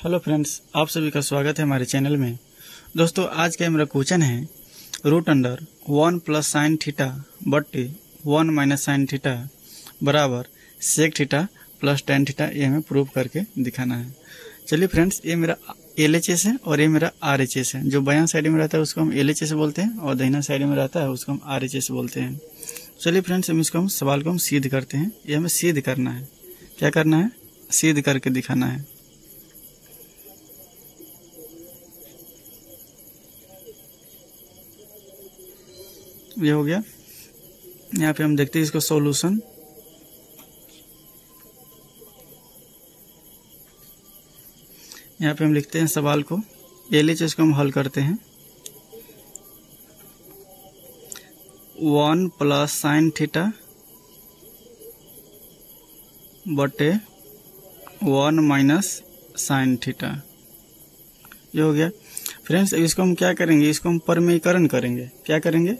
Hello friends, आप सभी का स्वागत है हमारे चैनल में। दोस्तों, आज का मेरा क्वेश्चन है root under one plus sine theta बट्टी वन माइनस साइन थीटा बराबर sec theta plus tan theta ये हमें प्रूव करके दिखाना है। चलिए फ्रेंड्स, ये मेरा एल एच एस है और ये मेरा आर एच एस है। जो बयान साइड में रहता है, उसको हम एल एच एस बोलते हैं और दहिना साइड में रहता है, उसको हम आर एच एस बोलते हैं। चलिए फ्रेंड्स, हम इसको हम सवाल को हम सीध करते हैं। ये हमें सीध करना है। क्या करना है? सीध करके दिखाना है। ये हो गया। यहाँ पे हम देखते हैं इसको सॉल्यूशन यहाँ पे हम लिखते हैं सवाल को। एल एच को हम हल करते हैं। वन प्लस साइन थीटा बटे वन माइनस साइन थीटा ये हो गया। फ्रेंड्स इसको हम क्या करेंगे? इसको हम परमीकरण करेंगे। क्या करेंगे?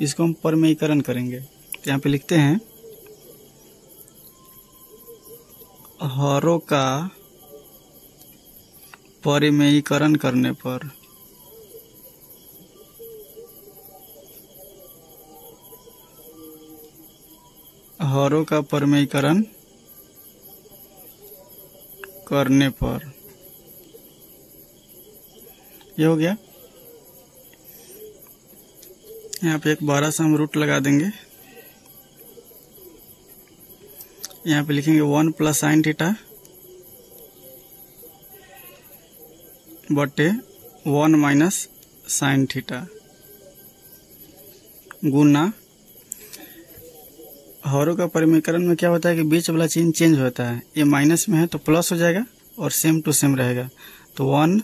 इसको हम परमेयकरण करेंगे। तो यहाँ पे लिखते हैं, हरों का परिमेयीकरण करने पर हरों का परमेयीकरण करने पर यह हो गया। यहाँ पे एक बारह से हम रूट लगा देंगे। यहाँ पे लिखेंगे वन प्लस साइन थीटा बटे वन माइनस साइन थीटा गुना। हरों का परिमीकरण में क्या होता है कि बीच वाला चिन्ह चेंज होता है। ये माइनस में है तो प्लस हो जाएगा और सेम टू सेम रहेगा। तो वन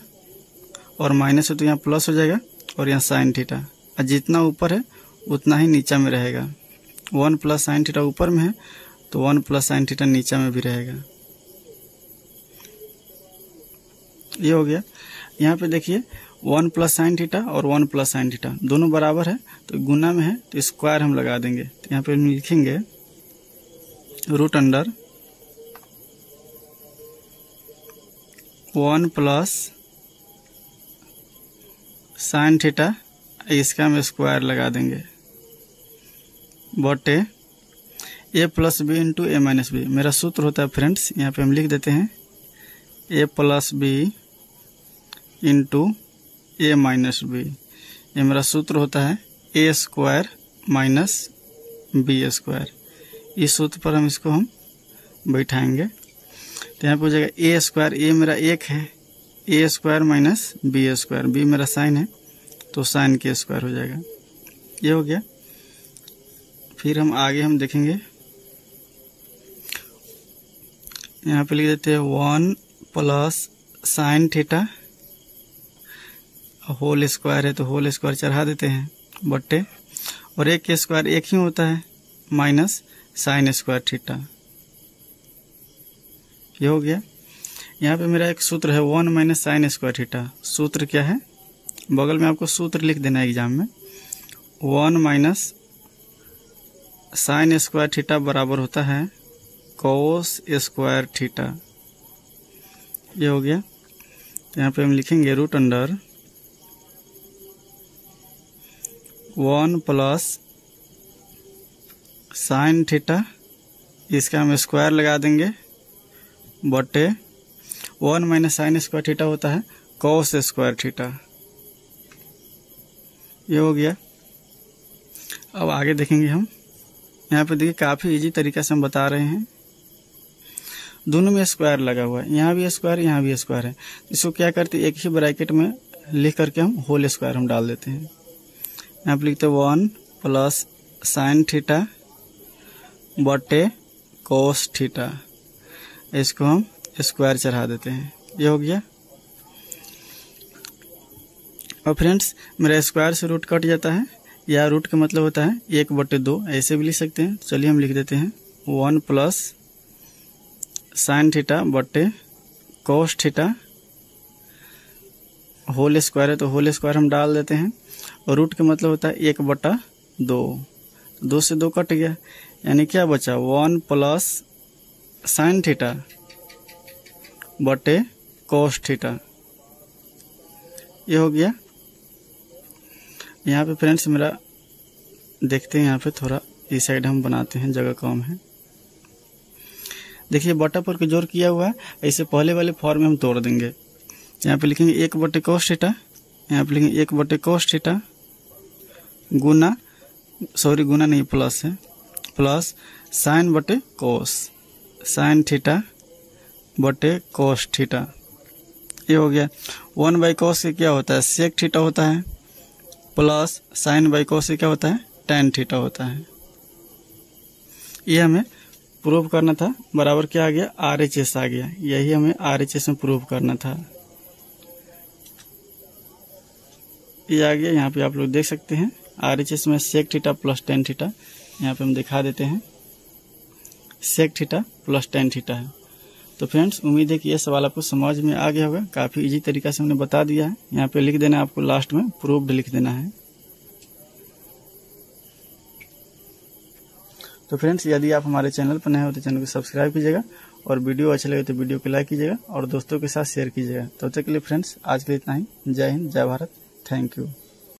और माइनस है तो यहाँ प्लस हो जाएगा और यहाँ साइन थीटा और जितना ऊपर है, उतना ही नीचा में रहेगा। वन प्लस साइन थीटा ऊपर में है तो वन प्लस साइन थीटा नीचा में भी रहेगा। ये हो गया। यहाँ पे देखिए, वन प्लस साइन थीटा और वन प्लस साइन थीटा दोनों बराबर है तो गुना में है तो स्क्वायर हम लगा देंगे। तो यहाँ पे हम लिखेंगे, root under one plus sine theta इसका हम स्क्वायर लगा देंगे। बटे A plus B into A minus B मेरा सूत्र होता है फ्रेंड्स यहाँ पे हम लिख देते हैं। A plus B into A minus B ये मेरा सूत्र होता है A square minus B square इस सूत्र पर हम इसको हम बैठाएँगे। तो यहाँ पे हो जाएगा ए स्क्वायर ए मेरा एक है। A square minus B square B मेरा साइन है। तो साइन के स्क्वायर हो जाएगा। ये हो गया। फिर हम आगे हम देखेंगे। यहाँ पे लिख देते हैं one plus sine theta. Whole square है तो होल स्क्वायर चढ़ा देते हैं बट्टे। और एक के स्क्वायर एक ही होता है, माइनस साइन स्क्वायर थीटा। ये हो गया। यहाँ पे मेरा एक सूत्र है one minus sine square theta. सूत्र क्या है? बगल में आपको सूत्र लिख देना है एग्ज़ाम में। One minus sine square theta बराबर होता है कोस स्क्वायर थीटा। ये हो गया। यहाँ पे हम लिखेंगे root under one plus sine theta. इसका हम स्क्वायर लगा देंगे बटे one minus sine square theta होता है कॉस स्क्वायर थीटा। ये हो गया। अब आगे देखेंगे हम। यहाँ पे देखिए काफ़ी इजी तरीका से हम बता रहे हैं। दोनों में स्क्वायर लगा हुआ है। यहाँ भी स्क्वायर यहाँ भी स्क्वायर है। इसको क्या करते हैं? एक ही ब्रैकेट में लिख करके हम होल स्क्वायर हम डाल देते हैं। यहाँ पे लिखते वन प्लस साइन थीटा बटे कोस थीटा इसको हम स्क्वायर चढ़ा देते हैं। ये हो गया। और फ्रेंड्स, मेरा स्क्वायर से रूट कट जाता है। या रूट का मतलब होता है एक बटे दो, ऐसे भी लिख सकते हैं। चलिए हम लिख देते हैं। वन प्लस साइन थीटा बटे कोस थीटा होल स्क्वायर है तो होल स्क्वायर हम डाल देते हैं। और रूट का मतलब होता है एक बटा दो। दो से दो कट गया। यानी क्या बचा? वन प्लस साइन थीटा बटे कोस थीटा ये हो गया। यहाँ पे फ्रेंड्स मेरा देखते हैं यहाँ पे थोड़ा। इस साइड हम बनाते हैं, जगह कम है। देखिए बटा पर ज़ोर किया हुआ है। ऐसे पहले वाले फॉर्म में हम तोड़ देंगे। यहाँ पे लिखेंगे एक बटे कोस थीटा यहाँ पे लिखेंगे एक बटे कोस थीटा गुना सॉरी गुना नहीं प्लस है। प्लस साइन बटे कोस साइन थीटा बटे कोस थीटा ये हो गया। वन बाई कोस क्या होता है? सेक थीटा होता है। प्लस साइन बाई कोस क्या होता है? टेन थीटा होता है। ये हमें प्रूव करना था। बराबर क्या आ गया? आर एच एस आ गया। यही हमें आर एच एस में प्रूव करना था। ये आ गया। यहाँ पे आप लोग देख सकते हैं। आर एच एस में sec theta plus tan theta यहाँ पे हम दिखा देते हैं। Sec theta plus tan theta है। तो फ्रेंड्स उम्मीद है कि यह सवाल आपको समझ में आ गया होगा। काफ़ी इजी तरीका से हमने बता दिया है। यहाँ पे लिख देना है आपको लास्ट में प्रूव्ड लिख देना है। तो फ्रेंड्स यदि आप हमारे चैनल पर नए हो तो चैनल को सब्सक्राइब कीजिएगा और वीडियो अच्छा लगे तो वीडियो को लाइक कीजिएगा और दोस्तों के साथ शेयर कीजिएगा। तब तक के लिए फ्रेंड्स आज के लिए इतना ही। जय हिंद, जय भारत। Thank you